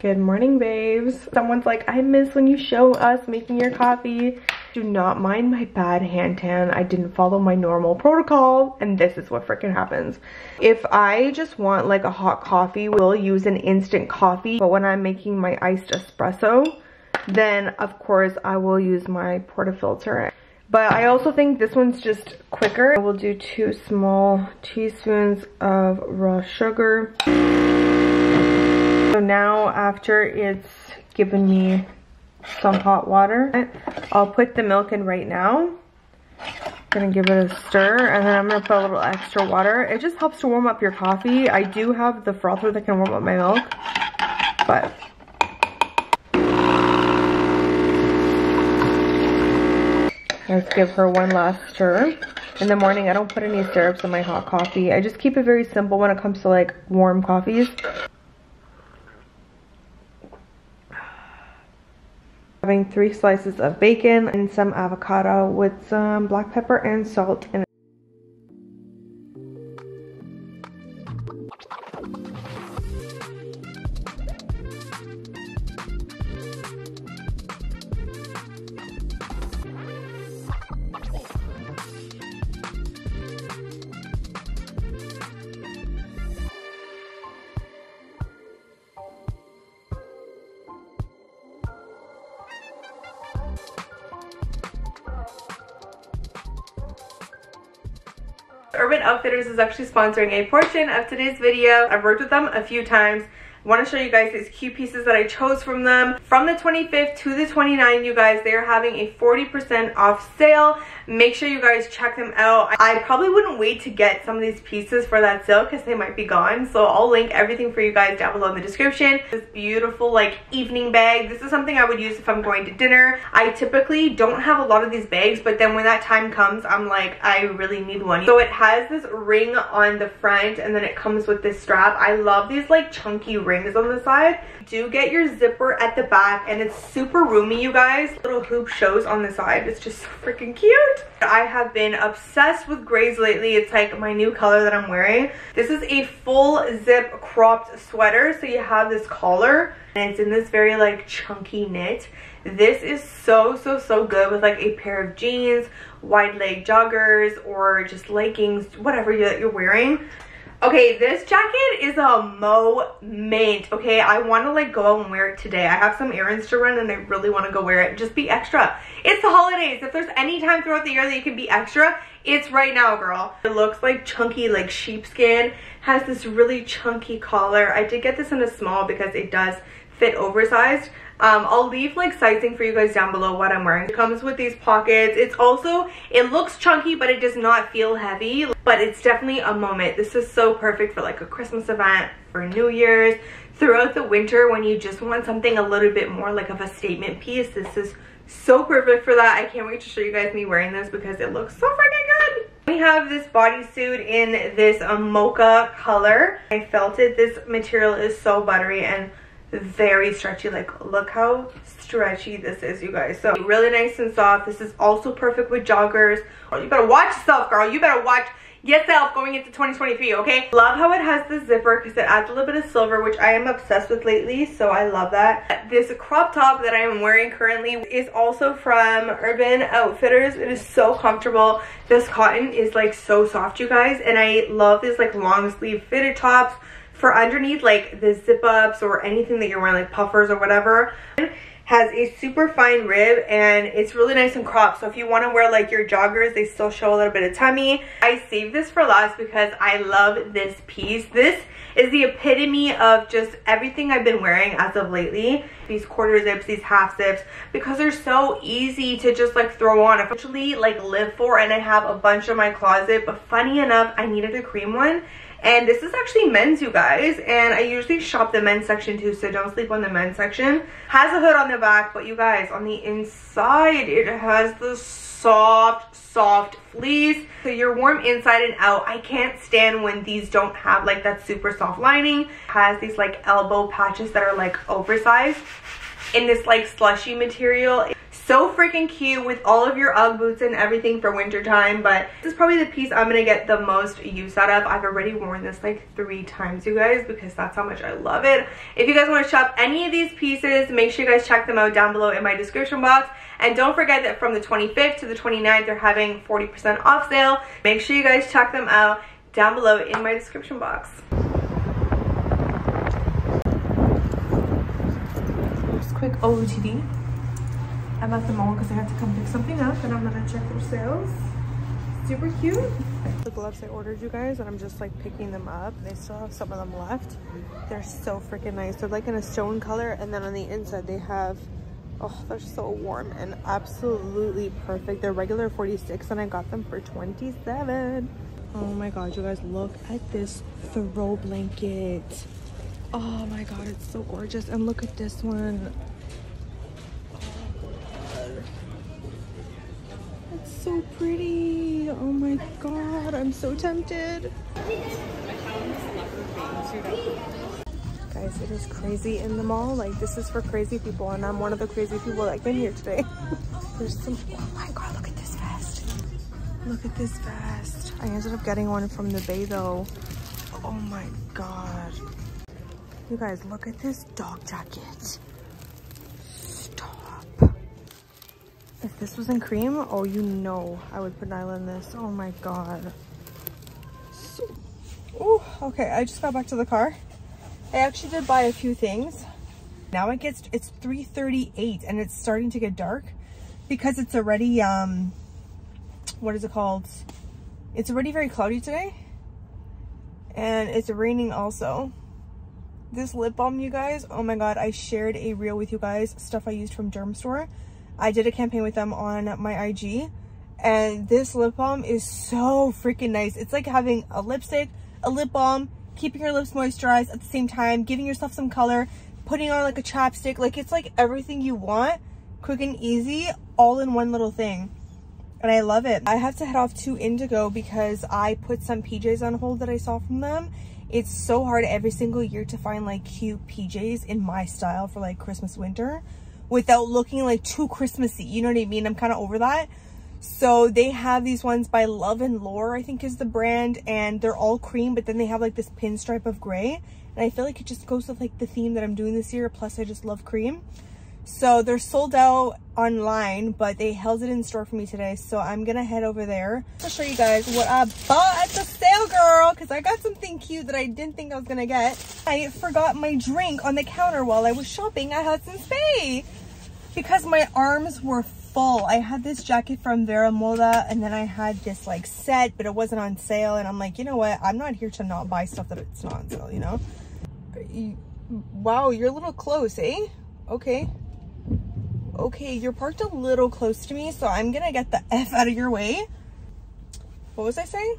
Good morning, babes. Someone's like, I miss when you show us making your coffee. Do not mind my bad hand tan. I didn't follow my normal protocol, and this is what freaking happens. If I just want like a hot coffee, we'll use an instant coffee. But when I'm making my iced espresso, then of course I will use my portafilter. But I also think this one's just quicker. I will do two small teaspoons of raw sugar. Now after it's given me some hot water, I'll put the milk in right now. Gonna give it a stir and then I'm gonna put a little extra water. It just helps to warm up your coffee. I do have the frother that can warm up my milk, but Let's give her one last stir. In the morning, I don't put any syrups in my hot coffee. I just keep it very simple when it comes to like warm coffees. Having three slices of bacon and some avocado with some black pepper and salt and Urban Outfitters is actually sponsoring a portion of today's video. I've worked with them a few times want to show you guys these cute pieces that I chose from them. From the 25th to the 29th, you guys, they're having a 40% off sale. Make sure you guys check them out. I probably wouldn't wait to get some of these pieces for that sale because they might be gone. So I'll link everything for you guys down below in the description. This beautiful like evening bag. This is something I would use if I'm going to dinner. I typically don't have a lot of these bags, but then when that time comes, I'm like, I really need one. So it has this ring on the front and then it comes with this strap. I love these like chunky rings on the side. Do get your zipper at the back and it's super roomy, you guys. Little hoop shows on the side. It's just so freaking cute. I have been obsessed with grays lately. It's like my new color that I'm wearing. This is a full zip cropped sweater. So you have this collar and it's in this very like chunky knit. This is so, so, so good with like a pair of jeans, wide leg joggers, or just leggings, whatever that you're wearing. Okay, this jacket is a moment, okay? I want to like go out and wear it today. I have some errands to run and I really want to go wear it. Just be extra. It's the holidays. If there's any time throughout the year that you can be extra, it's right now, girl. It looks like chunky, like sheepskin. Has this really chunky collar. I did get this in a small because it does fit oversized. Um, I'll leave like sizing for you guys down below what I'm wearing. It comes with these pockets. It's also, it looks chunky, but it does not feel heavy. But it's definitely a moment. This is so perfect for like a Christmas event, for New Year's, throughout the winter when you just want something a little bit more like of a statement piece. This is so perfect for that. I can't wait to show you guys me wearing this because it looks so freaking good. We have this bodysuit in this mocha color. I felt it. This material is so buttery and very stretchy. Like look how stretchy this is you guys. So really nice and soft. This is also perfect with joggers. Oh, you better watch yourself girl. You better watch yourself going into 2023 okay? Love how it has the zipper because it adds a little bit of silver which i am obsessed with lately so i love that. This crop top that i am wearing currently is also from urban outfitters. It is so comfortable. This cotton is like so soft you guys and i love these like long sleeve fitted tops for underneath like the zip ups or anything that you're wearing like puffers or whatever has a super fine rib and it's really nice and cropped. So if you want to wear like your joggers they still show a little bit of tummy. I saved this for last because i love this piece. This is the epitome of just everything i've been wearing as of lately. These quarter zips these half zips because they're so easy to just like throw on. Actually like live for and i have a bunch in my closet but funny enough i needed a cream one and this is actually men's, you guys. And I usually shop the men's section too, so don't sleep on the men's section. Has a hood on the back, but you guys, on the inside, it has the soft, soft fleece. So you're warm inside and out. I can't stand when these don't have like that super soft lining. has these like elbow patches that are like oversized in this like slushy material so freaking cute with all of your Ugg boots and everything for winter time. But this is probably the piece I'm to get the most use out of. I've already worn this like three times, you guys, because that's how much I love it. If you guys want to shop any of these pieces, make sure you guys check them out down below in my description box. And don't forget that from the 25th to the 29th, they're having 40% off sale. Make sure you guys check them out down below in my description box. Just quick OOTD. I'm at the mall because I had to come pick something up and I'm gonna check their sales. Super cute. The gloves I ordered you guys and I'm just like picking them up. They still have some of them left. They're so freaking nice. They're like in a stone color and then on the inside they have Oh, they're so warm and absolutely perfect. They're regular 46 and I got them for 27. Oh my god, you guys, look at this throw blanket. Oh my god, it's so gorgeous. And look at this one. Pretty. Oh my god, I'm so tempted. Guys, it is crazy in the mall. Like, this is for crazy people, and I'm one of the crazy people that came here today. There's some, oh my god, look at this vest. Look at this vest. I ended up getting one from the Bay, though. Oh my god. You guys, look at this dog jacket. If this was in cream, oh, you know I would put Nyla in this. Oh my god. So, oh, okay, I just got back to the car. I actually did buy a few things. Now it gets, it's 3.38 and it's starting to get dark because it's already, um, what is it called? It's already very cloudy today and it's raining also. This lip balm, you guys, oh my God, I shared a reel with you guys, stuff I used from Dermstore. I did a campaign with them on my IG and this lip balm is so freaking nice. It's like having a lipstick, a lip balm, keeping your lips moisturized at the same time, giving yourself some color, putting on like a chapstick. Like it's like everything you want, quick and easy, all in one little thing. And I love it. I have to head off to Indigo because I put some PJs on hold that I saw from them. It's so hard every single year to find like cute PJs in my style for like Christmas winter without looking like too Christmassy. You know what I mean? I'm kind of over that. So they have these ones by Love and Lore, I think is the brand, and they're all cream, but then they have like this pinstripe of gray. And I feel like it just goes with like the theme that I'm doing this year. Plus I just love cream. So they're sold out online, but they held it in store for me today. So I'm gonna head over there to show you guys what I bought at the sale, girl. Cause I got something cute that I didn't think I was gonna get. I forgot my drink on the counter while I was shopping at Hudson's Bay because my arms were full. I had this jacket from Vero Moda and then I had this like set, but it wasn't on sale. And I'm like, you know what? I'm not here to not buy stuff that it's not on sale, you know? Wow, you're a little close, eh? Okay. Okay, you're parked a little close to me, so I'm gonna get the F out of your way. What was I saying?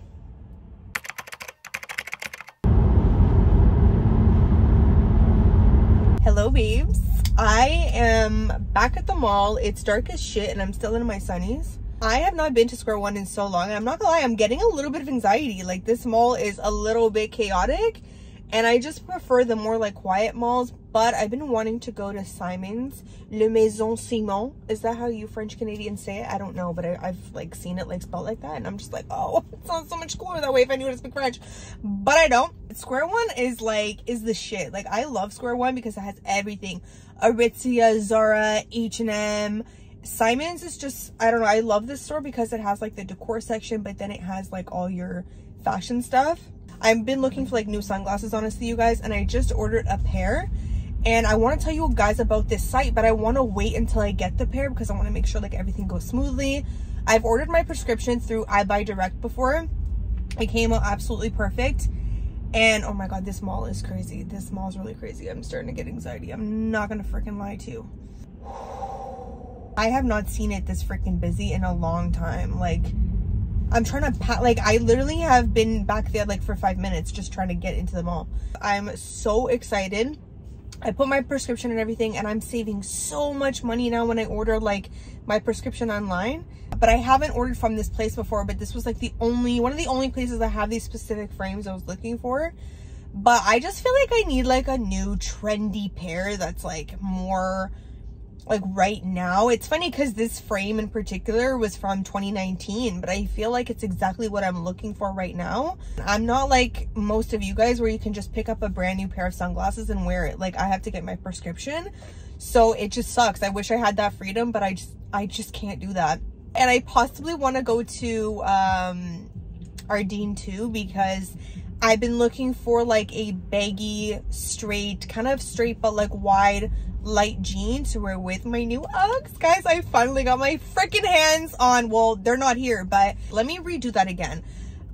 Hello, babes. I am back at the mall. It's dark as shit and I'm still in my sunnies. I have not been to Square One in so long. And I'm not gonna lie, I'm getting a little bit of anxiety. Like this mall is a little bit chaotic and I just prefer the more like quiet malls. But I've been wanting to go to Simon's, Le Maison Simon. Is that how you French Canadians say it? I don't know, but I, have like seen it like spelled like that. And I'm just like, oh, it sounds so much cooler that way if I knew how to speak French. But I don't. Square One is like, is the shit. Like I love Square One because it has everything. Aritzia, Zara, H&M. Simon's is just, I don't know. I love this store because it has like the decor section, but then it has like all your fashion stuff. I've been looking for like new sunglasses, honestly, you guys, and I just ordered a pair. And I want to tell you guys about this site, but I want to wait until I get the pair because I want to make sure like everything goes smoothly. I've ordered my prescription through EyeBuyDirect before. It came out absolutely perfect. And oh my god, this mall is crazy. This mall is really crazy. I'm starting to get anxiety. I'm not gonna freaking lie to you. I have not seen it this freaking busy in a long time. Like, I'm trying to pat, like, I literally have been back there like for five minutes just trying to get into the mall. I'm so excited. I put my prescription and everything and I'm saving so much money now when I order like my prescription online. But I haven't ordered from this place before, but this was like the only, one of the only places that have these specific frames I was looking for. But I just feel like I need like a new trendy pair that's like more like right now. It's funny because this frame in particular was from 2019, but I feel like it's exactly what I'm looking for right now. I'm not like most of you guys where you can just pick up a brand new pair of sunglasses and wear it. Like I have to get my prescription. So it just sucks. I wish I had that freedom, but I just, I just can't do that. And I possibly want to go to um, Ardene too because I've been looking for like a baggy, straight, kind of straight but like wide light jean to wear with my new Uggs. Guys, I finally got my freaking hands on, well, they're not here, but let me redo that again.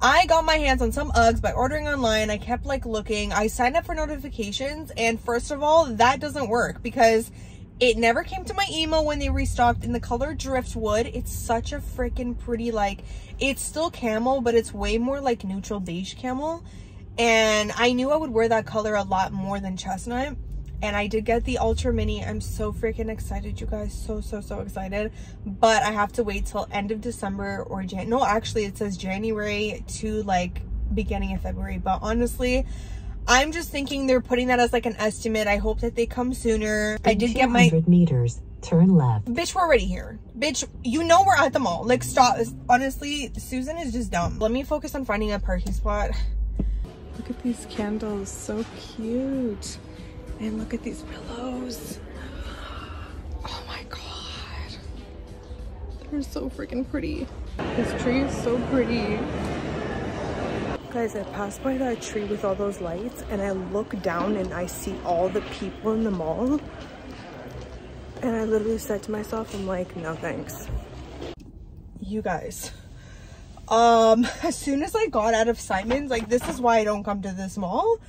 I got my hands on some Uggs by ordering online. I kept like looking. I signed up for notifications and first of all, that doesn't work because it never came to my email when they restocked in the color Driftwood. It's such a freaking pretty, like, it's still camel, but it's way more like neutral beige camel. And I knew I would wear that color a lot more than chestnut and I did get the ultra mini. I'm so freaking excited you guys. So so so excited. But I have to wait till end of December or Jan no actually it says January to like beginning of February. But honestly I'm just thinking they're putting that as like an estimate. I hope that they come sooner. I did get my meters turn left. Bitch we're already here. Bitch you know we're at the mall. Like stop. Honestly Susan is just dumb. Let me focus on finding a parking spot. Look at these candles. So cute and look at these pillows. Oh my God. They're so freaking pretty. This tree is so pretty. Guys, I passed by that tree with all those lights and I look down and I see all the people in the mall. And I literally said to myself, I'm like, no thanks. You guys, um, as soon as I got out of Simon's, like this is why I don't come to this mall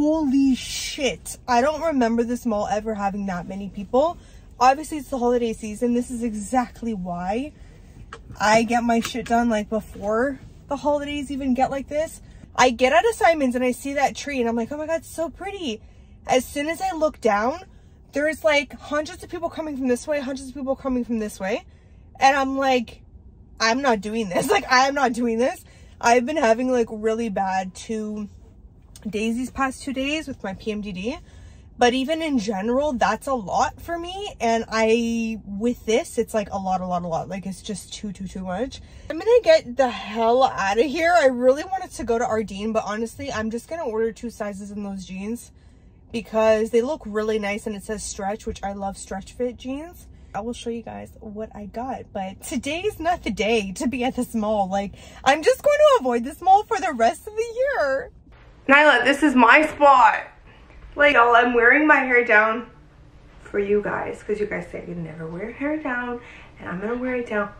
holy shit, I don't remember this mall ever having that many people. Obviously, it's the holiday season. This is exactly why I get my shit done like before the holidays even get like this. I get out of Simon's and I see that tree and I'm like, oh my God, it's so pretty. As soon as I look down, there's like hundreds of people coming from this way, hundreds of people coming from this way. And I'm like, I'm not doing this. Like, I'm not doing this. I've been having like really bad to days these past two days with my PMDD. But even in general, that's a lot for me. And I, with this, it's like a lot, a lot, a lot. Like it's just too, too, too much. I'm gonna get the hell out of here. I really wanted to go to Ardene, but honestly, I'm just gonna order two sizes in those jeans because they look really nice and it says stretch, which I love stretch fit jeans. I will show you guys what I got, but today's not the day to be at this mall. Like, I'm just going to avoid this mall for the rest of the year. Nyla, this is my spot. Like, y'all, I'm wearing my hair down for you guys because you guys say you never wear hair down and I'm gonna wear it down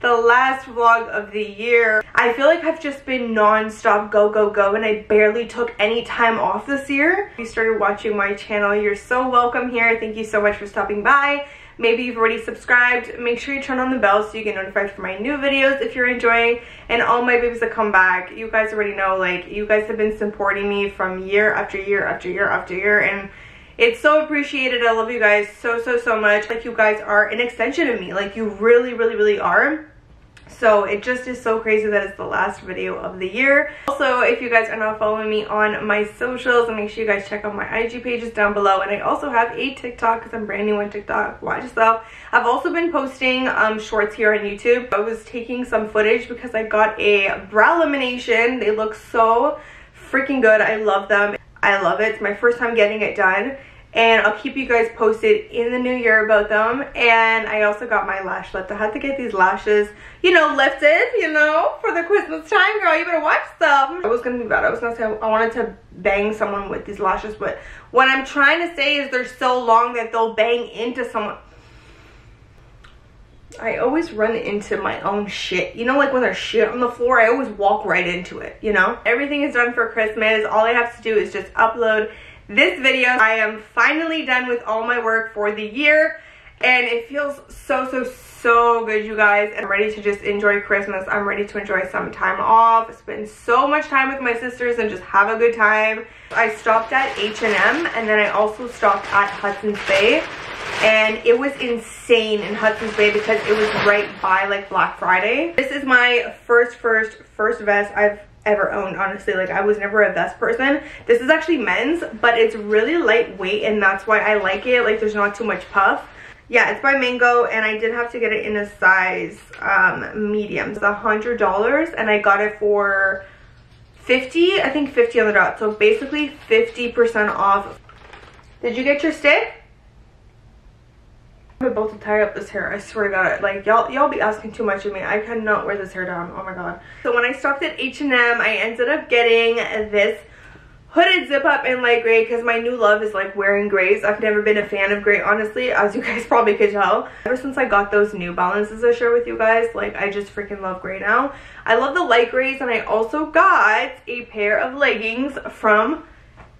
the last vlog of the year. I feel like I've just been non-stop go, go, go, and I barely took any time off this year. If you started watching my channel, you're so welcome here. Thank you so much for stopping by. Maybe you've already subscribed. Make sure you turn on the bell so you get notified for my new videos if you're enjoying. And all my babies that come back, you guys already know, like, you guys have been supporting me from year after year after year after year. And it's so appreciated. I love you guys so, so, so much. Like, you guys are an extension of me. Like, you really, really, really are so it just is so crazy that it's the last video of the year. Also if you guys are not following me on my socials make sure you guys check out my ig pages down below. And i also have a tiktok because i'm brand new on tiktok. Watch yourself. I've also been posting um, shorts here on youtube. I was taking some footage because i got a brow lamination. They look so freaking good. I love them. I love it. It's my first time getting it done and I'll keep you guys posted in the new year about them. And I also got my lash lift. I had to get these lashes, you know, lifted, you know, for the Christmas time, girl. You better watch them. I was gonna be bad. I was gonna say I wanted to bang someone with these lashes, but what I'm trying to say is they're so long that they'll bang into someone. I always run into my own shit. You know, like when there's shit on the floor, I always walk right into it, you know? Everything is done for Christmas. All I have to do is just upload this video. I am finally done with all my work for the year and it feels so, so, so good, you guys. I'm ready to just enjoy Christmas. I'm ready to enjoy some time off, spend so much time with my sisters and just have a good time. I stopped at H&M and then I also stopped at Hudson's Bay and it was insane in Hudson's Bay because it was right by like Black Friday. This is my first, first, first vest I've ever owned honestly. Like i was never a vest person. This is actually men's but it's really lightweight and that's why i like it. Like there's not too much puff. Yeah it's by mango and i did have to get it in a size um medium. It's a hundred dollars and i got it for 50 i think 50 on the dot. So basically 50 percent off. Did you get your stick I'm about to tie up this hair. I swear to God, like y'all, y'all be asking too much of me. I cannot wear this hair down. Oh my God. So when I stopped at H&M, I ended up getting this hooded zip up in light gray because my new love is like wearing grays. I've never been a fan of gray, honestly, as you guys probably could tell. Ever since I got those new balances I share with you guys, like I just freaking love gray now. I love the light grays and I also got a pair of leggings from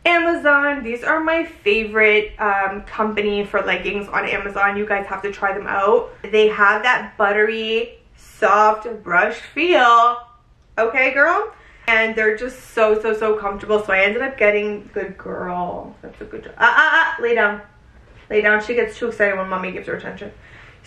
Amazon. These are my favorite um, company for leggings on Amazon. You guys have to try them out. They have that buttery, soft, brushed feel. Okay, girl? And they're just so, so, so comfortable. So I ended up getting, good girl. That's a good job. Ah, ah, ah, lay down. Lay down. She gets too excited when mommy gives her attention.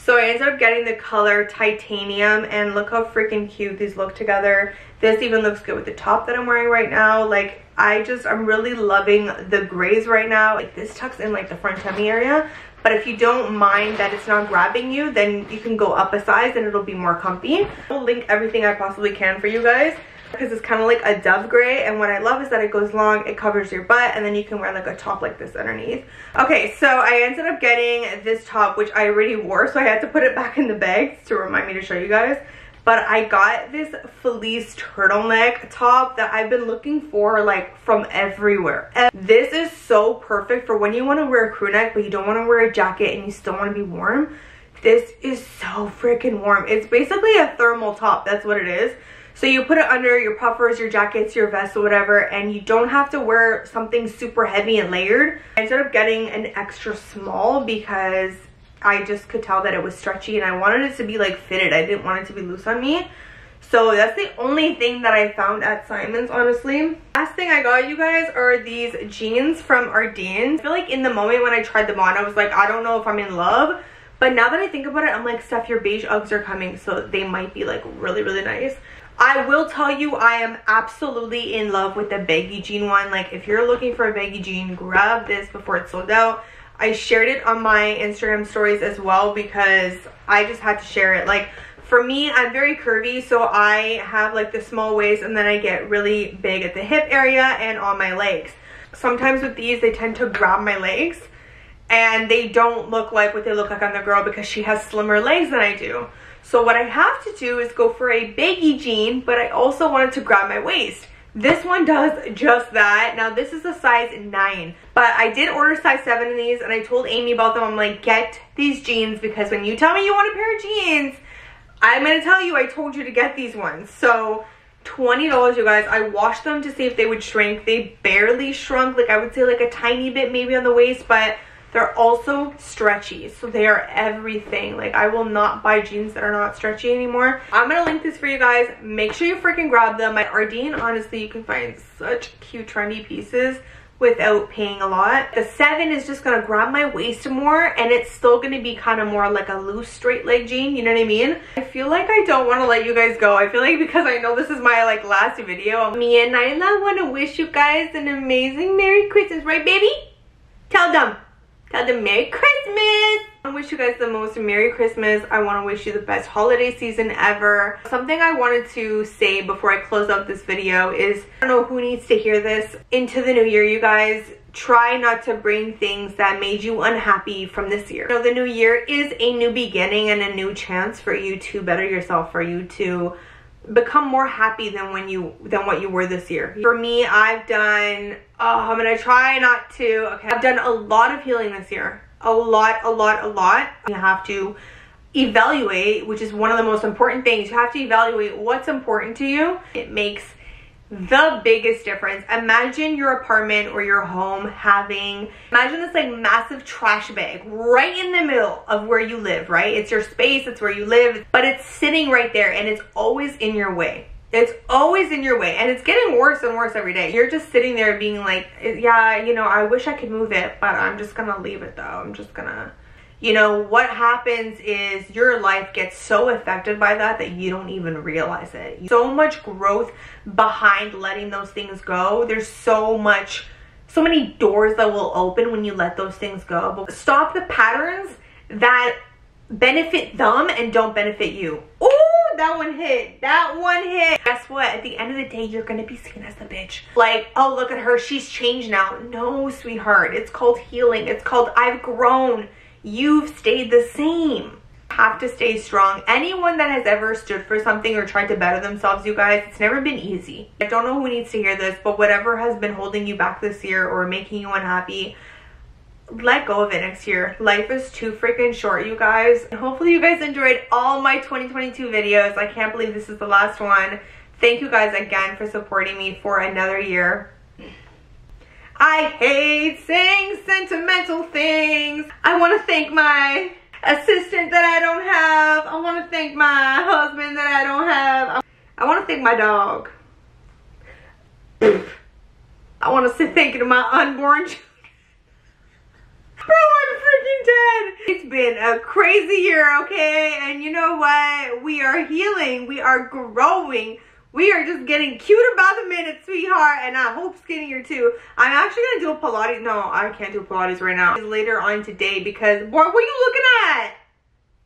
So I ended up getting the color titanium and look how freaking cute these look together. This even looks good with the top that I'm wearing right now. Like I just, I'm really loving the grays right now. Like this tucks in like the front tummy area. But if you don't mind that it's not grabbing you, then you can go up a size and it'll be more comfy. I'll link everything I possibly can for you guys because it's kind of like a dove gray and what I love is that it goes long it covers your butt and then you can wear like a top like this underneath okay so I ended up getting this top which I already wore so I had to put it back in the bag to remind me to show you guys but I got this fleece turtleneck top that I've been looking for like from everywhere. And this is so perfect for when you want to wear a crew neck but you don't want to wear a jacket and you still want to be warm. This is so freaking warm. It's basically a thermal top. That's what it is. So you put it under your puffers, your jackets, your vest or whatever, and you don't have to wear something super heavy and layered. I ended up getting an extra small because I just could tell that it was stretchy and I wanted it to be like fitted. I didn't want it to be loose on me. So that's the only thing that I found at Simon's, honestly. Last thing I got, you guys, are these jeans from Ardene. I feel like in the moment when I tried them on, I was like, I don't know if I'm in love. But now that I think about it, I'm like, Steph, your beige Uggs are coming, so they might be like really, really nice. I will tell you I am absolutely in love with the baggy jean one. Like if you're looking for a baggy jean, grab this before it's sold out. I shared it on my Instagram stories as well because I just had to share it. Like for me, I'm very curvy, so I have like the small waist and then I get really big at the hip area and on my legs. Sometimes with these, they tend to grab my legs and they don't look like what they look like on the girl because she has slimmer legs than I do. So what I have to do is go for a baggy jean, but I also wanted to grab my waist. This one does just that. Now this is a size 9, but I did order size 7 in these and I told Amy about them. I'm like, get these jeans because when you tell me you want a pair of jeans, I'm going to tell you I told you to get these ones. So $20 you guys. I washed them to see if they would shrink. They barely shrunk. Like I would say like a tiny bit maybe on the waist, but they're also stretchy, so they are everything. Like, I will not buy jeans that are not stretchy anymore. I'm gonna link this for you guys. Make sure you freaking grab them. At Ardene, honestly, you can find such cute, trendy pieces without paying a lot. The 7 is just gonna grab my waist more and it's still gonna be kind of more like a loose straight leg jean, you know what I mean? I feel like I don't wanna let you guys go. I feel like because I know this is my like last video, me and Nyla wanna wish you guys an amazing Merry Christmas, right baby? Tell them. Tell them Merry Christmas! I wish you guys the most Merry Christmas. I want to wish you the best holiday season ever. Something I wanted to say before I close out this video is, I don't know who needs to hear this. Into the new year, you guys, try not to bring things that made you unhappy from this year. You know, the new year is a new beginning and a new chance for you to better yourself, for you to become more happy than when you than what you were this year for me i've done Um, i'm gonna try not to okay i've done a lot of healing this year a lot a lot a lot you have to evaluate which is one of the most important things you have to evaluate what's important to you it makes the biggest difference. Imagine your apartment or your home having, imagine this like massive trash bag right in the middle of where you live, right? It's your space, it's where you live, but it's sitting right there and it's always in your way. It's always in your way and it's getting worse and worse every day. You're just sitting there being like, yeah, you know, I wish I could move it, but I'm just gonna leave it though. I'm just gonna you know, what happens is your life gets so affected by that that you don't even realize it. So much growth behind letting those things go. There's so much, so many doors that will open when you let those things go. But stop the patterns that benefit them and don't benefit you. Ooh, that one hit. That one hit. Guess what? At the end of the day, you're gonna be seen as the bitch. Like, oh, look at her. She's changed now. No, sweetheart. It's called healing. It's called I've grown you've stayed the same. Have to stay strong. Anyone that has ever stood for something or tried to better themselves, you guys, it's never been easy. I don't know who needs to hear this, but whatever has been holding you back this year or making you unhappy, let go of it next year. Life is too freaking short, you guys. Hopefully you guys enjoyed all my 2022 videos. I can't believe this is the last one. Thank you guys again for supporting me for another year. I hate saying sentimental things. I want to thank my assistant that I don't have. I want to thank my husband that I don't have. I want to thank my dog. I want to say thank you to my unborn children. Dead. It's been a crazy year, okay? And you know what? We are healing. We are growing. We are just getting cute about the minute, sweetheart, and I hope skinnier too. I'm actually gonna do a Pilates. No, I can't do Pilates right now. Later on today because, boy, what are you looking at?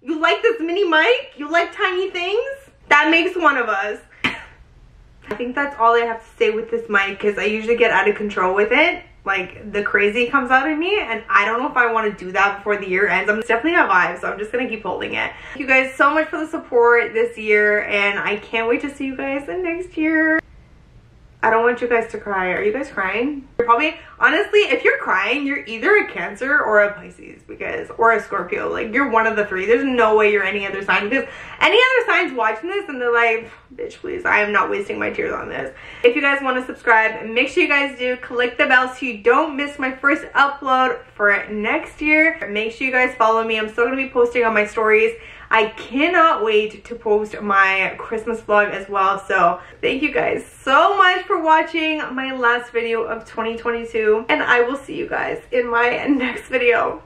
You like this mini mic? You like tiny things? That makes one of us. I think that's all I have to say with this mic because I usually get out of control with it like the crazy comes out of me and I don't know if I want to do that before the year ends. I'm definitely a vibe, so I'm just gonna keep holding it. Thank you guys so much for the support this year and I can't wait to see you guys in next year. I don't want you guys to cry. Are you guys crying? You're probably, honestly, if you're crying, you're either a Cancer or a Pisces because, or a Scorpio. Like, you're one of the three. There's no way you're any other sign because any other signs watching this and they're like, bitch, please, I am not wasting my tears on this. If you guys want to subscribe, make sure you guys do. Click the bell so you don't miss my first upload for next year. Make sure you guys follow me. I'm still going to be posting on my stories. I cannot wait to post my Christmas vlog as well. So thank you guys so much for watching my last video of 2022. And I will see you guys in my next video.